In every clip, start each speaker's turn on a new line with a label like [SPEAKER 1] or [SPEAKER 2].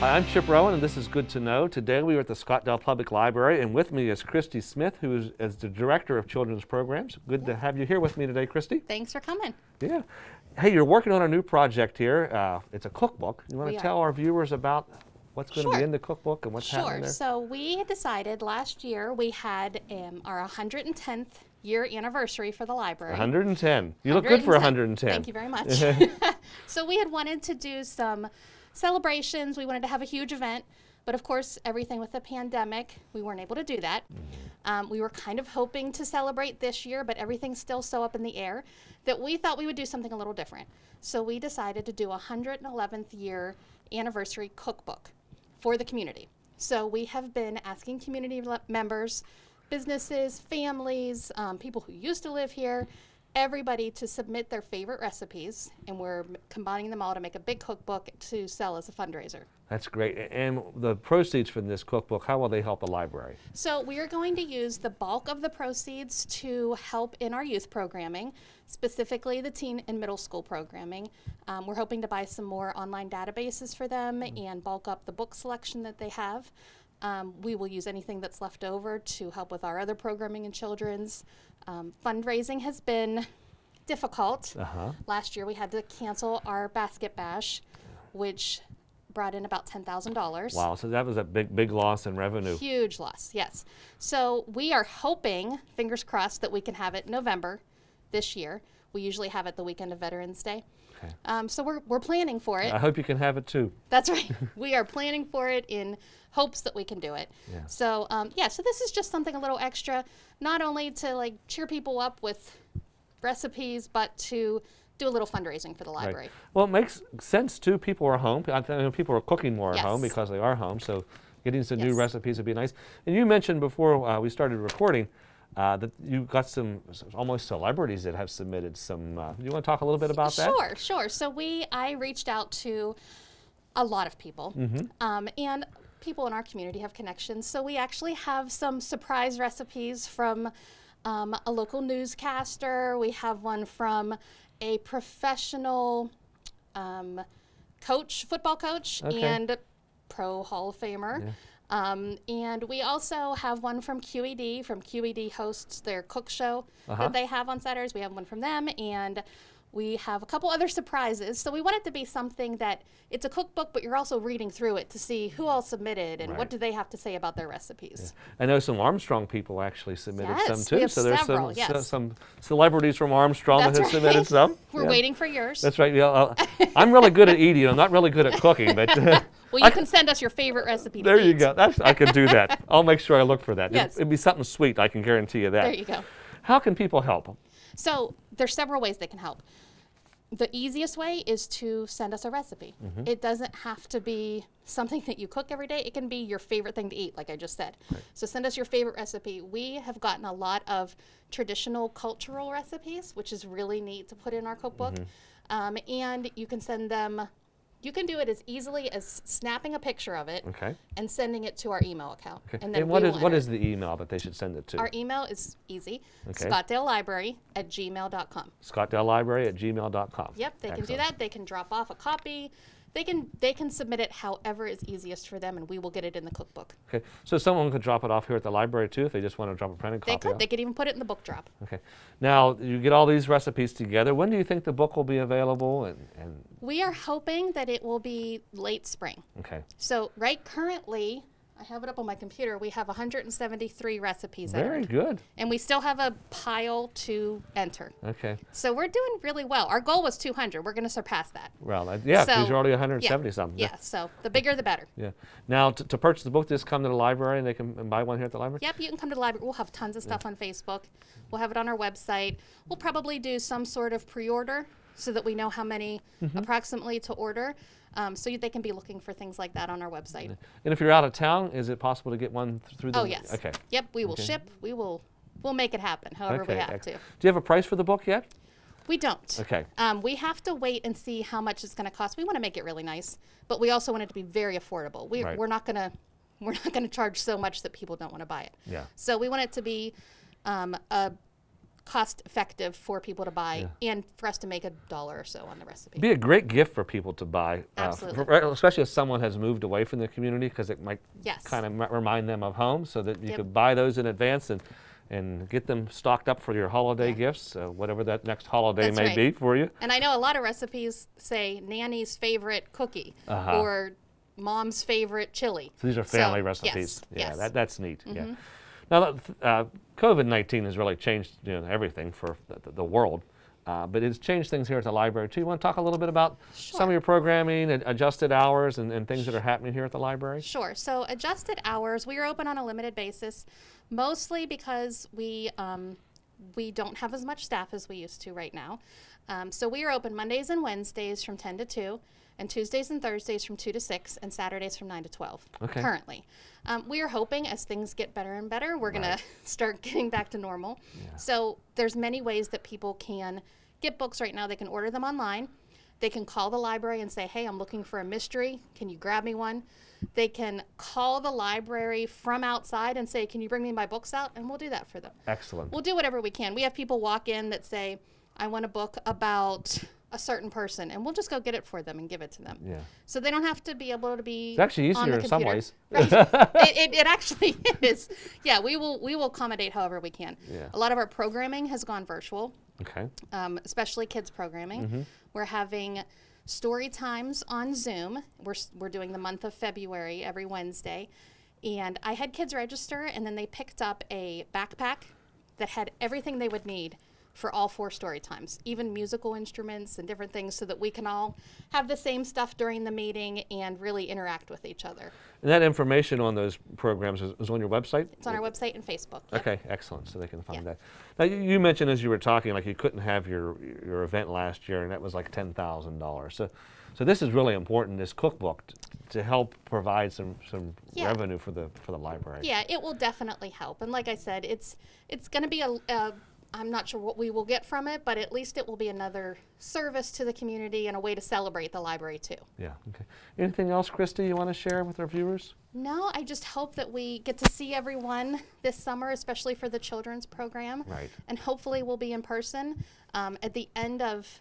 [SPEAKER 1] Hi, I'm Chip Rowan, and this is Good to Know. Today we are at the Scottdale Public Library, and with me is Christy Smith, who is, is the Director of Children's Programs. Good to have you here with me today, Christy.
[SPEAKER 2] Thanks for coming.
[SPEAKER 1] Yeah. Hey, you're working on a new project here. Uh, it's a cookbook. You want to tell our viewers about what's going to
[SPEAKER 2] Sure.
[SPEAKER 1] be in the cookbook and what's happening there? Sure.
[SPEAKER 2] So we decided last year we had um, our 110th year anniversary for the library.
[SPEAKER 1] 110. You look good for 110.
[SPEAKER 2] Thank you very much. so we had wanted to do some celebrations. We wanted to have a huge event, but of course, everything with the pandemic, we weren't able to do that.
[SPEAKER 1] Mm-hmm.
[SPEAKER 2] Um, we were kind of hoping to celebrate this year, but everything's still so up in the air that we thought we would do something a little different. So we decided to do a 111th year anniversary cookbook for the community. So we have been asking community le- members, businesses, families, um, people who used to live here, everybody to submit their favorite recipes, and we're combining them all to make a big cookbook to sell as a fundraiser.
[SPEAKER 1] That's great. And the proceeds from this cookbook, how will they help the library?
[SPEAKER 2] So we are going to use the bulk of the proceeds to help in our youth programming, specifically the teen and middle school programming. Um, we're hoping to buy some more online databases for them and bulk up the book selection that they have. Um, we will use anything that's left over to help with our other programming in children's. Um, fundraising has been difficult.
[SPEAKER 1] Uh-huh.
[SPEAKER 2] Last year we had to cancel our basket bash, which brought in about $10,000.
[SPEAKER 1] Wow, so that was a big, big loss in revenue.
[SPEAKER 2] Huge loss, yes. So we are hoping, fingers crossed, that we can have it November this year. We usually have it the weekend of Veterans Day.
[SPEAKER 1] Okay.
[SPEAKER 2] Um, so we're, we're planning for it.
[SPEAKER 1] I hope you can have it too.
[SPEAKER 2] That's right. we are planning for it in hopes that we can do it.
[SPEAKER 1] Yeah.
[SPEAKER 2] So um, yeah, so this is just something a little extra, not only to like cheer people up with recipes, but to do a little fundraising for the
[SPEAKER 1] Right.
[SPEAKER 2] library.
[SPEAKER 1] Well, it makes sense too. People are home. I think people are cooking more at home because they are home. So getting some new recipes would be nice. And you mentioned before uh, we started recording uh, that you got some almost celebrities that have submitted some. Uh, you want to talk a little bit about that?
[SPEAKER 2] Sure, sure. So we, I reached out to a lot of people,
[SPEAKER 1] Mm-hmm.
[SPEAKER 2] um, and people in our community have connections. So we actually have some surprise recipes from um, a local newscaster. We have one from a professional um, coach, football coach,
[SPEAKER 1] Okay.
[SPEAKER 2] and pro Hall of Famer.
[SPEAKER 1] Yeah.
[SPEAKER 2] Um, and we also have one from QED. From QED hosts their cook show
[SPEAKER 1] Uh-huh.
[SPEAKER 2] that they have on Saturdays. We have one from them, and we have a couple other surprises. So we want it to be something that it's a cookbook, but you're also reading through it to see who all submitted and
[SPEAKER 1] Right.
[SPEAKER 2] what do they have to say about their recipes.
[SPEAKER 1] I know some Armstrong people actually submitted some too. so there's
[SPEAKER 2] several,
[SPEAKER 1] some
[SPEAKER 2] yes.
[SPEAKER 1] so- some celebrities from Armstrong
[SPEAKER 2] That's
[SPEAKER 1] that have submitted some.
[SPEAKER 2] We're
[SPEAKER 1] Yeah.
[SPEAKER 2] waiting for yours.
[SPEAKER 1] That's right. Yeah, uh, I'm really good at eating. I'm not really good at cooking, but
[SPEAKER 2] well, you
[SPEAKER 1] I
[SPEAKER 2] can send us your favorite recipe.
[SPEAKER 1] there you
[SPEAKER 2] eat.
[SPEAKER 1] go. That's, I can do that. I'll make sure I look for that.
[SPEAKER 2] Yes.
[SPEAKER 1] It'd be something sweet. I can guarantee you that.
[SPEAKER 2] There you go.
[SPEAKER 1] How can people help?
[SPEAKER 2] So there's several ways they can help. The easiest way is to send us a recipe.
[SPEAKER 1] Mm-hmm.
[SPEAKER 2] It doesn't have to be something that you cook every day. It can be your favorite thing to eat, like I just said. So send us your favorite recipe. We have gotten a lot of traditional cultural recipes, which is really neat to put in our cookbook.
[SPEAKER 1] Mm-hmm.
[SPEAKER 2] Um, and you can send them. You can do it as easily as snapping a picture of it
[SPEAKER 1] Okay.
[SPEAKER 2] and sending it to our email account.
[SPEAKER 1] Okay.
[SPEAKER 2] And then
[SPEAKER 1] what is what is the email that they should send it to?
[SPEAKER 2] Our email is easy.
[SPEAKER 1] Okay.
[SPEAKER 2] Scottdale Library at gmail.com.
[SPEAKER 1] Scottdale Library at gmail.com.
[SPEAKER 2] Yep, they can do that. They can drop off a copy. They can they can submit it however is easiest for them, and we will get it in the cookbook.
[SPEAKER 1] Okay. So someone could drop it off here at the library too if they just want to drop a printed
[SPEAKER 2] They
[SPEAKER 1] copy.
[SPEAKER 2] could.
[SPEAKER 1] off?
[SPEAKER 2] They could even put it in the book drop.
[SPEAKER 1] Okay. Now you get all these recipes together. When do you think the book will be available? And, and
[SPEAKER 2] We are hoping that it will be late spring.
[SPEAKER 1] okay.
[SPEAKER 2] So right currently, I have it up on my computer. We have 173 recipes
[SPEAKER 1] Very
[SPEAKER 2] entered,
[SPEAKER 1] good.
[SPEAKER 2] and we still have a pile to enter.
[SPEAKER 1] Okay.
[SPEAKER 2] So we're doing really well. Our goal was 200. We're going to surpass that.
[SPEAKER 1] Well, yeah, because
[SPEAKER 2] So,
[SPEAKER 1] you're already
[SPEAKER 2] yeah,
[SPEAKER 1] 170 something.
[SPEAKER 2] Yeah. So the bigger, the better.
[SPEAKER 1] Yeah. Now, to, to purchase the book, just come to the library and they can and buy one here at the library?
[SPEAKER 2] Yep, you can come to the library. We'll have tons of stuff on Facebook. We'll have it on our website. We'll probably do some sort of pre-order so that we know how many
[SPEAKER 1] Mm-hmm.
[SPEAKER 2] approximately to order. Um, so they can be looking for things like that on our website.
[SPEAKER 1] And if you're out of town, is it possible to get one th- through the
[SPEAKER 2] Oh yes.
[SPEAKER 1] Okay.
[SPEAKER 2] Yep, we will
[SPEAKER 1] Okay.
[SPEAKER 2] ship. We will. We'll make it happen. However
[SPEAKER 1] okay.
[SPEAKER 2] we have to.
[SPEAKER 1] Do you have a price for the book yet?
[SPEAKER 2] We don't.
[SPEAKER 1] Okay.
[SPEAKER 2] Um, we have to wait and see how much it's going to cost. We want to make it really nice, but we also want it to be very affordable. We,
[SPEAKER 1] Right.
[SPEAKER 2] We're not going to we're not going to charge so much that people don't want to buy it.
[SPEAKER 1] Yeah.
[SPEAKER 2] So we want it to be um, a cost effective for people to buy and for us to make a dollar or so on the recipe.
[SPEAKER 1] be a great gift for people to buy, uh, for- especially if someone has moved away from the community, because it might
[SPEAKER 2] Yes.
[SPEAKER 1] kind of remind them of home, so that you
[SPEAKER 2] Yep.
[SPEAKER 1] could buy those in advance and and get them stocked up for your holiday
[SPEAKER 2] Yeah.
[SPEAKER 1] gifts, uh, whatever that next holiday
[SPEAKER 2] That's
[SPEAKER 1] may
[SPEAKER 2] right.
[SPEAKER 1] be for you.
[SPEAKER 2] And I know a lot of recipes say nanny's favorite cookie
[SPEAKER 1] Uh-huh.
[SPEAKER 2] or mom's favorite chili.
[SPEAKER 1] So these are
[SPEAKER 2] So,
[SPEAKER 1] family
[SPEAKER 2] yes,
[SPEAKER 1] recipes. Yeah,
[SPEAKER 2] yes. Mm-hmm.
[SPEAKER 1] that, that's neat. Yeah. Now, uh, COVID nineteen has really changed you know, everything for the, the world, uh, but it's changed things here at the library too. You want to talk a little bit about some of your programming and adjusted hours and, and things that are happening here at the library?
[SPEAKER 2] Sure. So adjusted hours, we are open on a limited basis, mostly because we um, we don't have as much staff as we used to right now. Um, so we are open Mondays and Wednesdays from 10 to 2, and Tuesdays and Thursdays from 2 to 6, and Saturdays from 9 to 12.
[SPEAKER 1] Okay.
[SPEAKER 2] Currently, um, we are hoping as things get better and better, we're gonna start getting back to normal. So there's many ways that people can get books right now. They can order them online. They can call the library and say, hey, I'm looking for a mystery. Can you grab me one? They can call the library from outside and say, can you bring me my books out? And we'll do that for them.
[SPEAKER 1] Excellent.
[SPEAKER 2] We'll do whatever we can. We have people walk in that say, I want a book about a certain person, and we'll just go get it for them and give it to them.
[SPEAKER 1] Yeah.
[SPEAKER 2] So they don't have to be able to be.
[SPEAKER 1] It's actually easier in some ways.
[SPEAKER 2] Right. it, it, it actually is. Yeah, we will we will accommodate however we can.
[SPEAKER 1] Yeah.
[SPEAKER 2] A lot of our programming has gone virtual
[SPEAKER 1] Okay.
[SPEAKER 2] um, especially kids programming.
[SPEAKER 1] Mm-hmm.
[SPEAKER 2] We're having story times on Zoom. We're, we're doing the month of February every Wednesday. And I had kids register, and then they picked up a backpack that had everything they would need for all four story times, even musical instruments and different things, so that we can all have the same stuff during the meeting and really interact with each other.
[SPEAKER 1] And that information on those programs is, is on your website?
[SPEAKER 2] It's on our website and Facebook. Yep.
[SPEAKER 1] Okay, excellent. So they can find
[SPEAKER 2] Yeah.
[SPEAKER 1] that. Now you, you mentioned as you were talking, like you couldn't have your your event last year, and that was like ten thousand dollars. So, so this is really important. This cookbook to help provide some some
[SPEAKER 2] Yeah.
[SPEAKER 1] revenue for the for the library.
[SPEAKER 2] Yeah, it will definitely help. And like I said, it's it's going to be a. a I'm not sure what we will get from it, but at least it will be another service to the community and a way to celebrate the library too.
[SPEAKER 1] Yeah. Okay. Anything else, Christy, you want to share with our viewers?
[SPEAKER 2] No, I just hope that we get to see everyone this summer, especially for the children's program.
[SPEAKER 1] Right.
[SPEAKER 2] And hopefully we'll be in person. Um, at the end of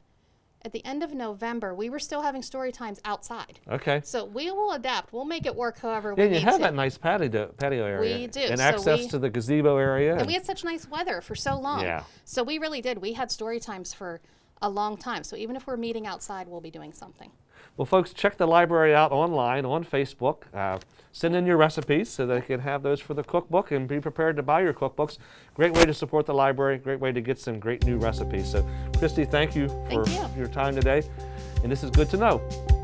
[SPEAKER 2] at the end of November, we were still having story times outside.
[SPEAKER 1] Okay.
[SPEAKER 2] So we will adapt. We'll make it work however
[SPEAKER 1] Yeah,
[SPEAKER 2] we
[SPEAKER 1] you have
[SPEAKER 2] to.
[SPEAKER 1] that nice patio patio area.
[SPEAKER 2] We do,
[SPEAKER 1] And
[SPEAKER 2] so
[SPEAKER 1] access
[SPEAKER 2] we-
[SPEAKER 1] to the gazebo area.
[SPEAKER 2] And we had such nice weather for so long.
[SPEAKER 1] Yeah.
[SPEAKER 2] So we really did. We had story times for a long time. So even if we're meeting outside, we'll be doing something.
[SPEAKER 1] Well, folks, check the library out online on Facebook. Uh, send in your recipes so they can have those for the cookbook and be prepared to buy your cookbooks. Great way to support the library, great way to get some great new recipes. So, Christy, thank you for
[SPEAKER 2] Thank you.
[SPEAKER 1] your time today. And this is good to know.